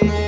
To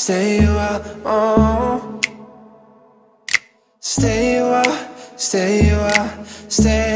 stay a oh. Stay a stay a stay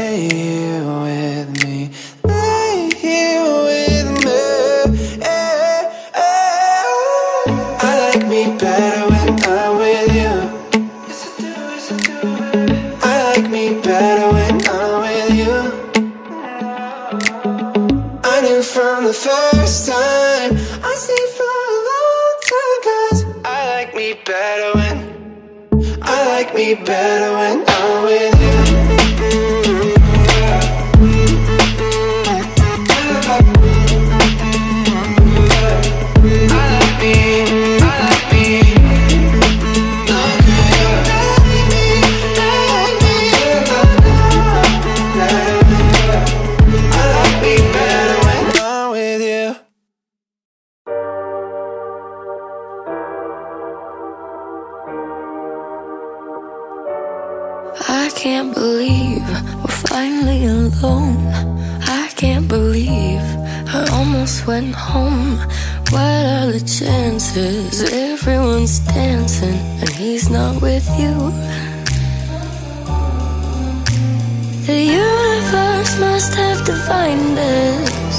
alone. I can't believe I almost went home. What are the chances? Everyone's dancing and he's not with you. The universe must have defined us.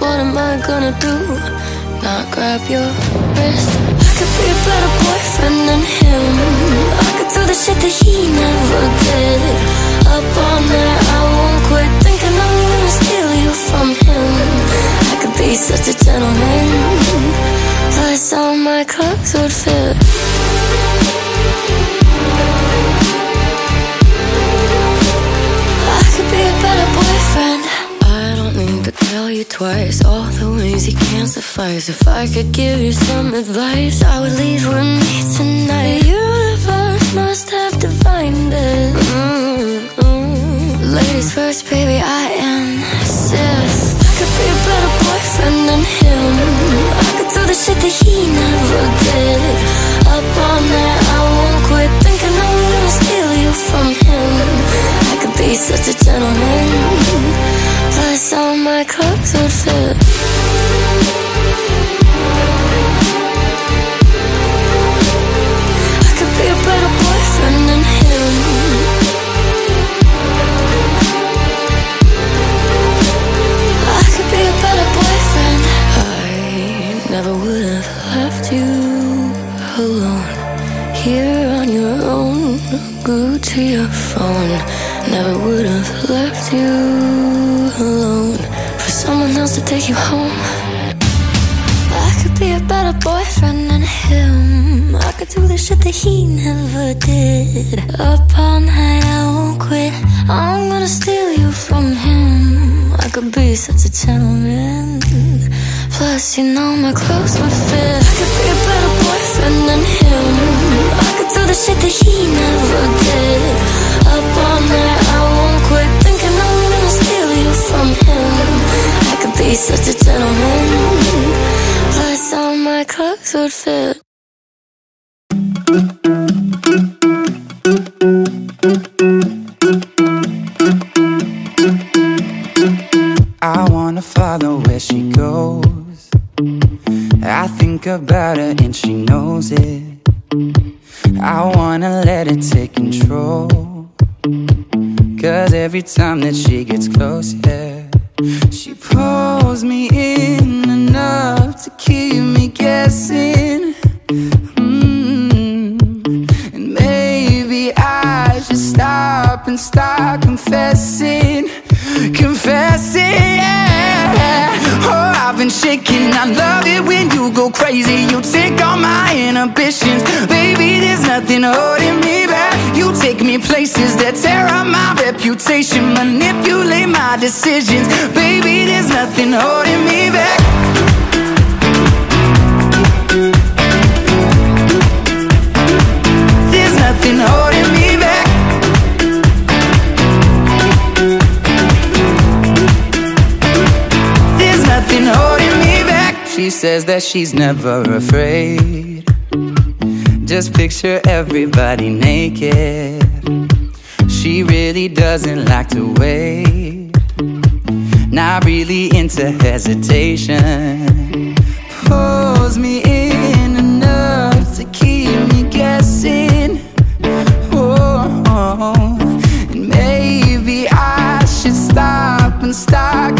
What am I gonna do? Not grab your wrist. I could be a better boyfriend than him. I could do the shit that he never did. Up all night, I won't quit thinking I'm gonna steal you from him. I could be such a gentleman. Plus, all my clothes would fit. I could be a better boyfriend. I don't need to tell you twice all the ways you can't suffice. If I could give you some advice, I would leave with me tonight. The universe must have defined it. Mm-mm. Ladies first, baby, I insist. I could be a better boyfriend than him. I could do the shit that he never did. Up all night, I won't quit thinking I'm gonna steal you from him. I could be such a gentleman. Plus, all my clothes would fit. Up all night, I won't quit. I'm gonna steal you from him. I could be such a gentleman. Plus, you know my clothes would fit. I could be a better boyfriend than him. I could do the shit that he never did. Up all night, I won't quit thinking I'm gonna steal you from him. I could be such a gentleman. Plus, all my clothes would fit. About her and she knows it. I wanna let it take control. Cause every time that she gets close, yeah, she pulls me in enough to keep me guessing. Mm. And maybe I should stop and start confessing, confessing. Yeah. Shaking. I love it when you go crazy. You take all my inhibitions, baby. There's nothing holding me back. You take me places that tear up my reputation, manipulate my decisions, baby. There's nothing holding me back. There's nothing holding me says that she's never afraid. Just picture everybody naked. She really doesn't like to wait. Not really into hesitation. Pulls me in enough to keep me guessing. Oh, oh, oh. and maybe I should stop and start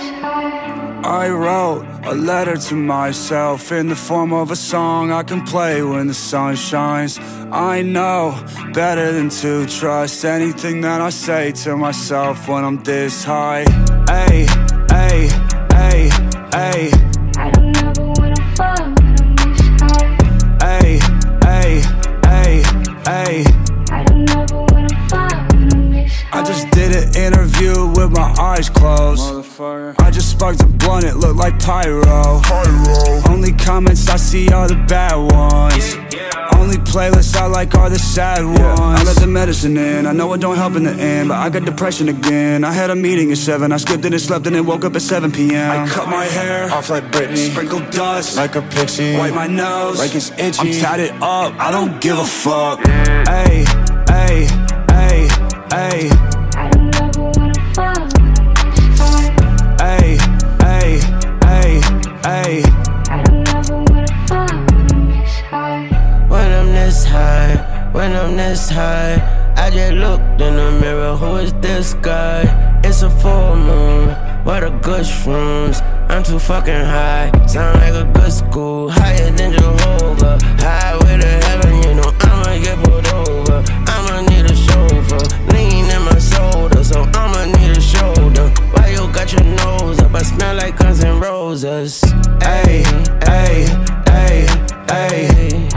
I wrote a letter to myself in the form of a song I can play when the sun shines. I know better than to trust anything that I say to myself when I'm this high. Hey, hey, hey, hey, I don't ever wanna fall when I'm this high. hey, hey, hey, hey. I don't ever wanna fall when I'm this high. I just did an interview with my eyes closed. Sparked a blunt, it looked like pyro. Only comments I see are the bad ones. Only playlists I like are the sad ones. I let the medicine in, I know it don't help in the end, but I got depression again. I had a meeting at 7, I skipped it and slept and then woke up at 7 p.m. I cut my hair off like Britney, sprinkled dust like a pixie, wipe my nose like it's itchy. I'm tatted up, I don't give a fuck. Hey, hey, hey, Ayy. Ayy, ayy, ayy. When I'm this high, when I'm this high, I just looked in the mirror. Who is this guy? It's a full moon. What a good shrooms. I'm too fucking high. Sound like a good school. Higher than Jehovah. High with the heaven, you know I'ma get I smell like Guns Roses. Ayy, ayy, ayy. Ayy,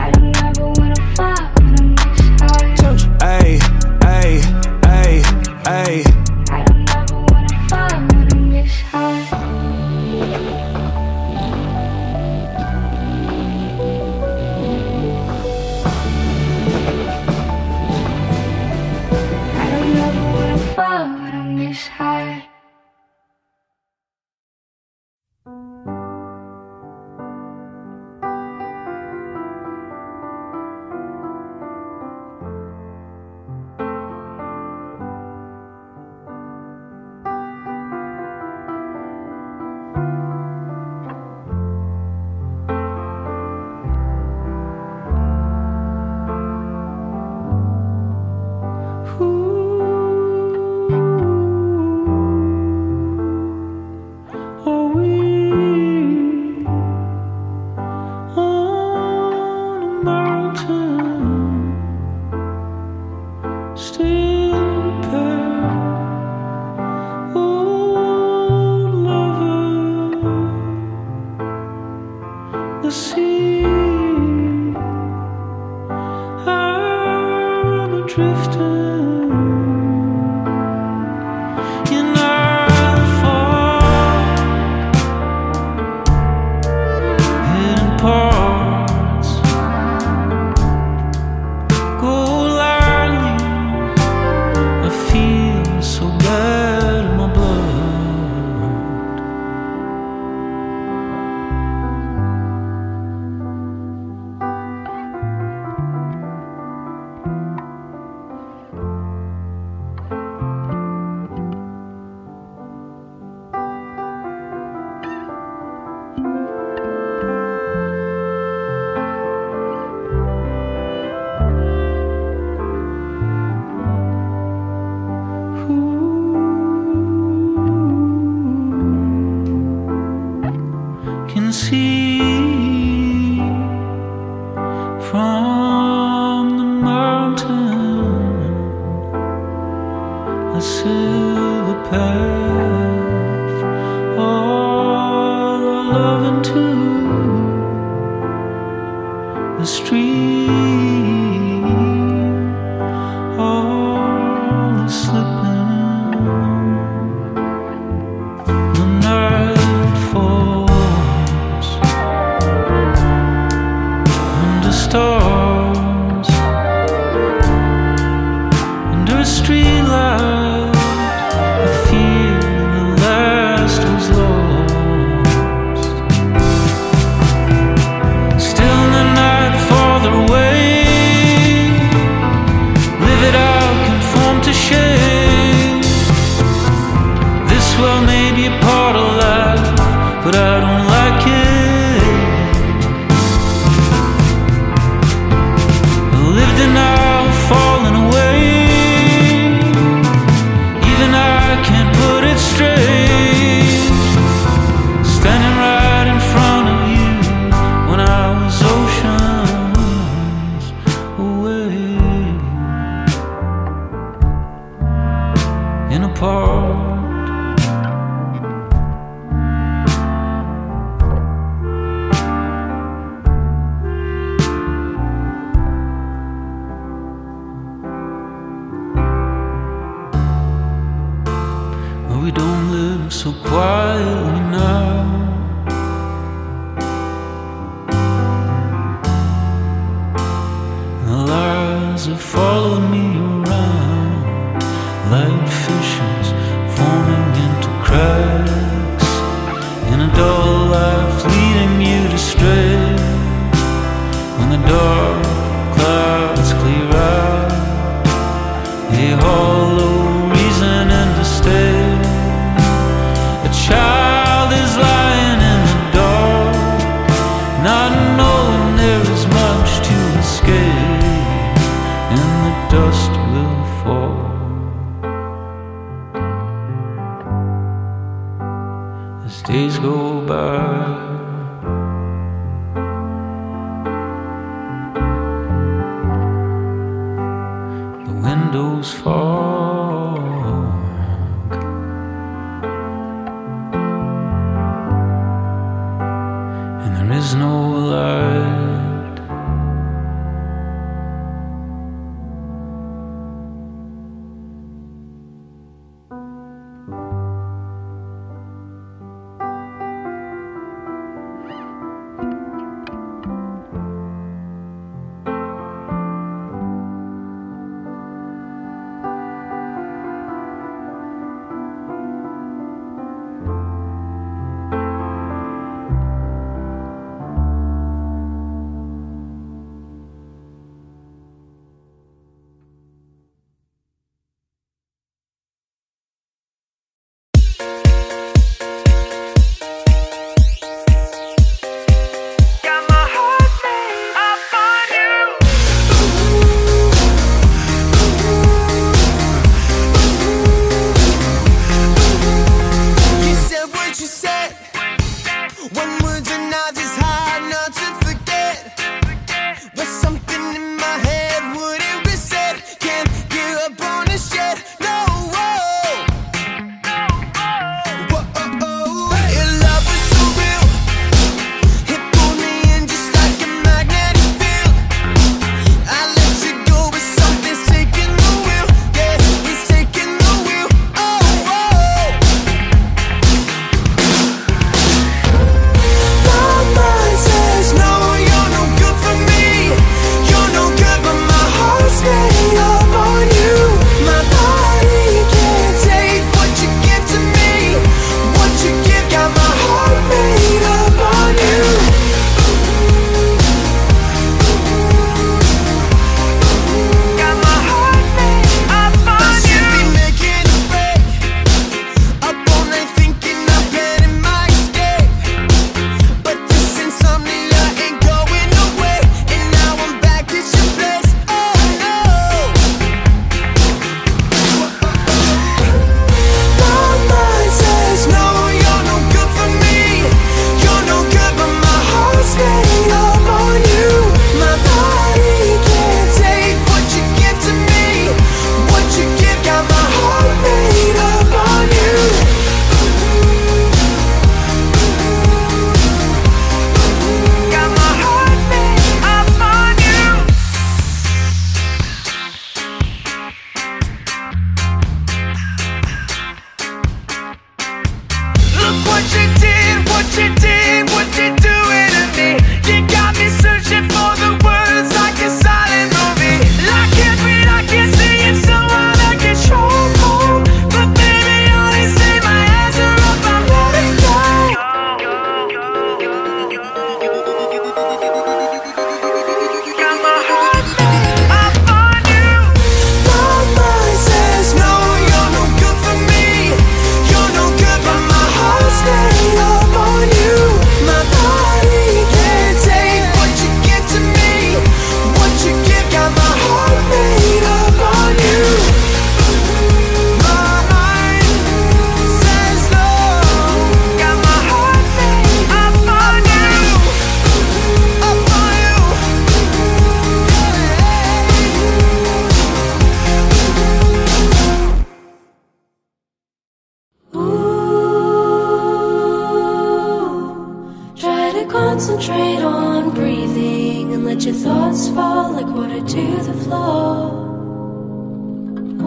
like water to the floor.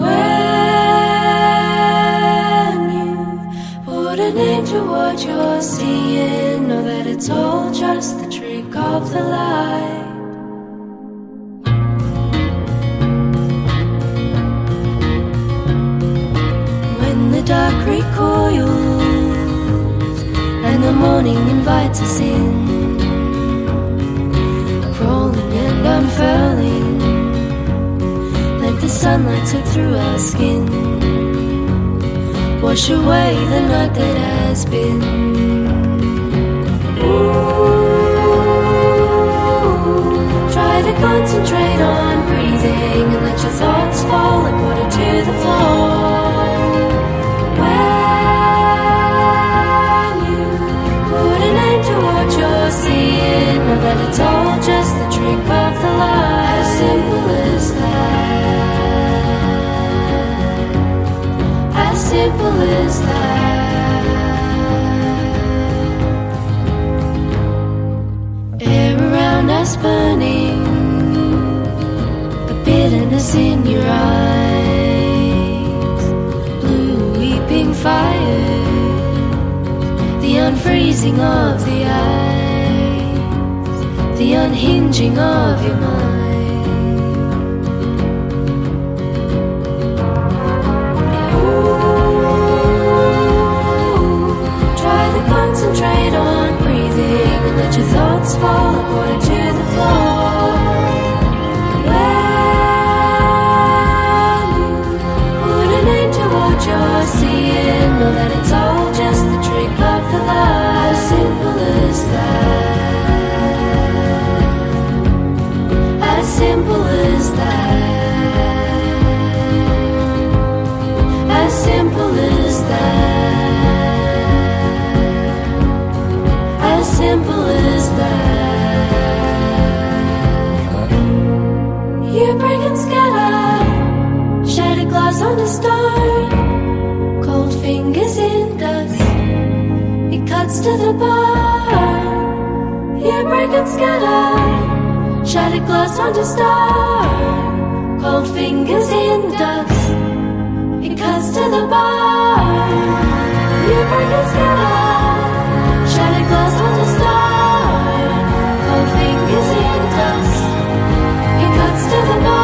When you put an end to what you're seeing, know that it's all just the trick of the light. dark recoils and the morning invites us in unfurling Like the sunlight took through our skin. Wash away the night that has been. Ooh, Try to concentrate on breathing And let your thoughts fall like water to the floor When you put an end to what you're seeing now that it's all just the trick of the light. As simple as that. As simple as that. Air around us burning, the bitterness in your eyes, blue weeping fire, the unfreezing of the ice the unhinging of your mind. Try to concentrate on breathing and let your thoughts fall according to the flow. Stone, cold fingers in dust. It cuts to the bone. You break and scatter, shattered glass on the stone, cold fingers in dust. It cuts to the bone. You break and scatter, shattered glass on stone, cold fingers in dust. It cuts to the bone,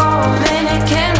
for a minute, can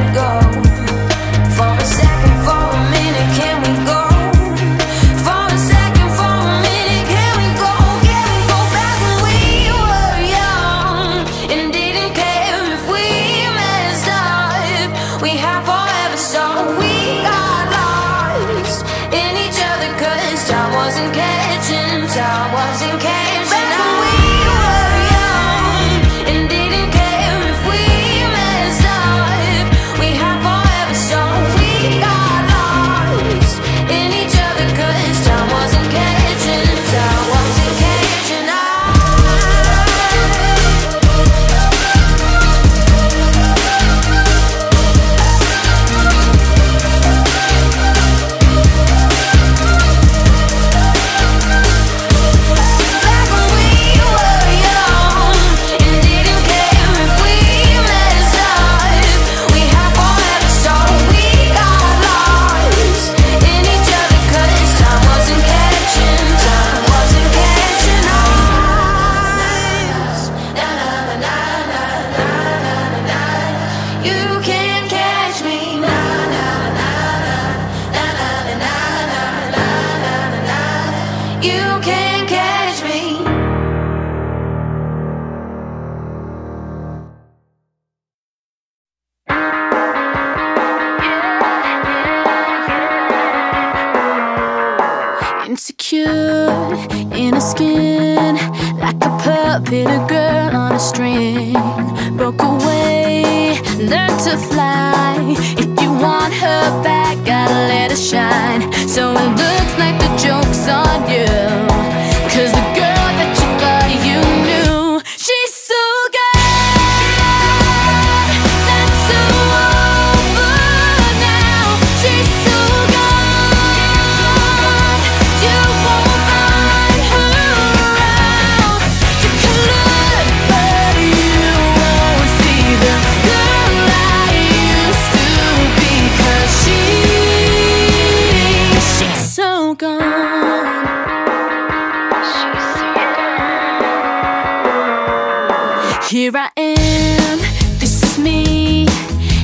here I am. This is me,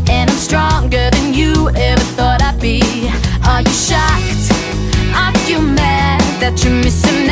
and I'm stronger than you ever thought I'd be. Are you shocked? Are you mad that you're missing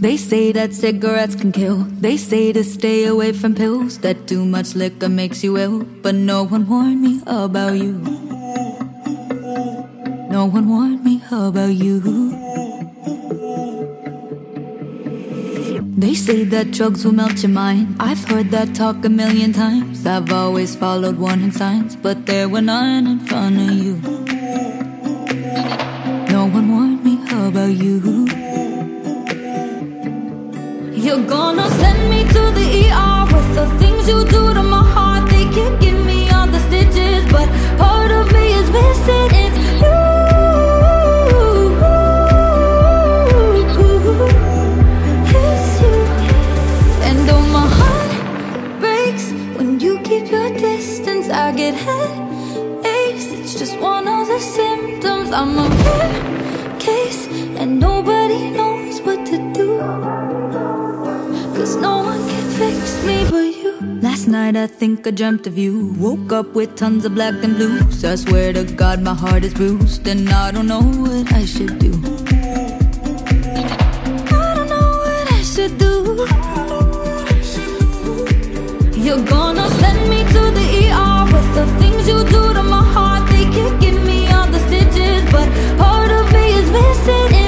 They say that cigarettes can kill. They say to stay away from pills. That too much liquor makes you ill. But no one warned me about you. No one warned me about you. Say that drugs will melt your mind. I've heard that talk a million times. I've always followed warning signs, but there were none in front of you. No one warned me about you. You're gonna send me to the ER with the things you do to my heart. They can't give me all the stitches, but part of me is missing. It's I'm a rare case, and nobody knows what to do. Cause no one can fix me but you. Last night I think I dreamt of you. Woke up with tons of black and blues. I swear to God my heart is bruised, and I don't know what I should do. I don't know what I should do. You're gonna send me to the ER with the things you do to my heart. They can't give me all the stitches, but part of me is missing.